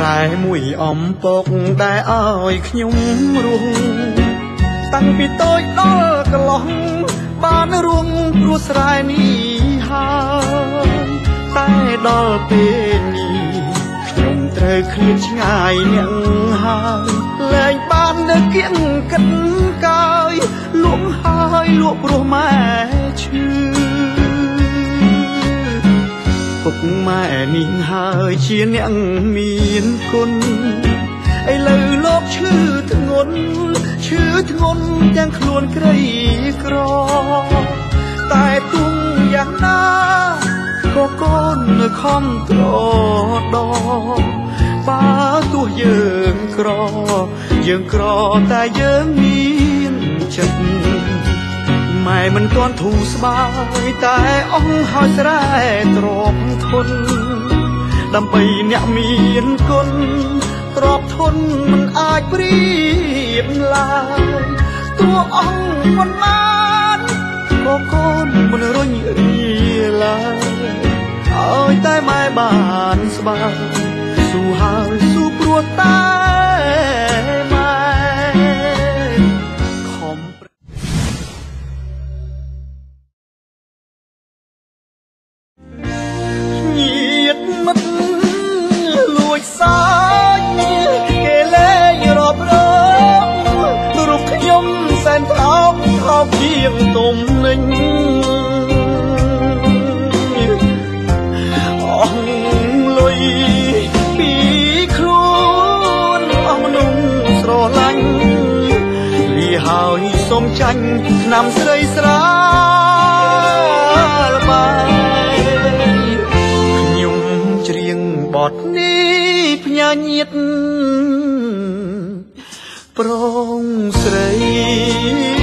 ស្រែមួយអំពកដែលឲ្យខ្ញុំរស់តាំងពីតូចដល់កន្លោះបានរួងព្រោះស្រែនេះហើយតែដល់ពេលនេះខ្ញុំត្រូវឃ្លាតឆ្ងាយអ្នកហើយលែងបាននៅគៀងកិនកាយលក់ហើយលក់ព្រោះម៉ែ ពុកម៉ែនាងហើយជាអ្នកមានគុណឥឡូវលោកឈឺធ្ងន់ឈឺធ្ងន់ទាំងខ្លួនក្រីក្រ តែទុំយ៉ាងណាក៏កូននៅខំត្រដបើទោះយើងក្រ យើងក្រតែយើងមានចិត្ត ម៉ែមិនទាន់ធូរស្បើយតែអស់ហើយស្រែទ្របធន់ដើម្បីអ្នកមានគុណទ្របធន់មិនអាចព្រៀបឡើយទោះអស់មិនបានក៏កូនមិនរុញរាឡើយឲ្យតែម៉ែបានស្បើយស៊ូហើយ ងទុំនឹងអស់លុយពីខ្លួនអស់មនុស្សស្រឡាញ់លីហើយសុំចាញ់ឆ្នាំស្រីស្រាលបាយខ្ញុំច្រៀងបទនេះផ្ញើញាតប្រងស្រី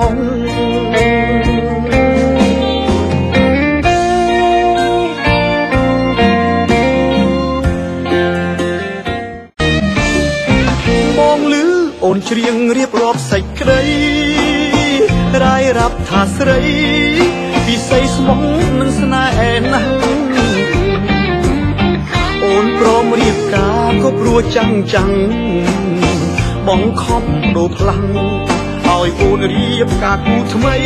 បងលឺអូនច្រៀងរៀបរាប់សេចក្តីរាយរាប់ថាស្រីពិសីស្មងមិនស្នេហ៍ណាស់អូនព្រមរៀបការក៏ព្រោះចាំងចាំងបងខំដូរផ្លាំង ឲ្យអូនរៀបការគូថ្មី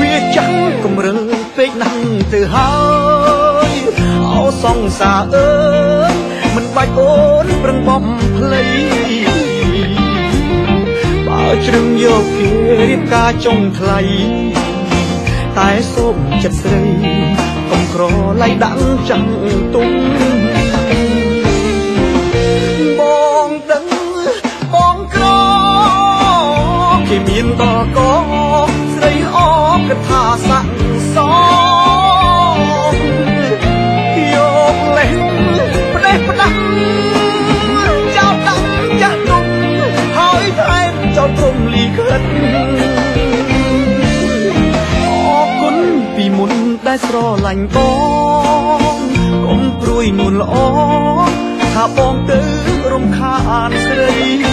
វាចាំងកម្រិលពេកណាស់ទៅហើយអោសង្សារអើយមិនបាច់អូនប្រឹងបំភ្លៃបើជ្រឹងយកគេរៀបការចុងថ្លៃតែសូមចិត្តស្រីកុំក្រឡៃដាក់ចាំងទុំ ស័កសយកលេះផ្ដេសផ្ដាំចោលដាក់ចាស់ទុំហើយថែមចោលព្រំលីខិតអរគុណពីមុនដែលស្រឡាញ់បងកុំព្រួយនួនល្អថាបងទៅរំខានស្រី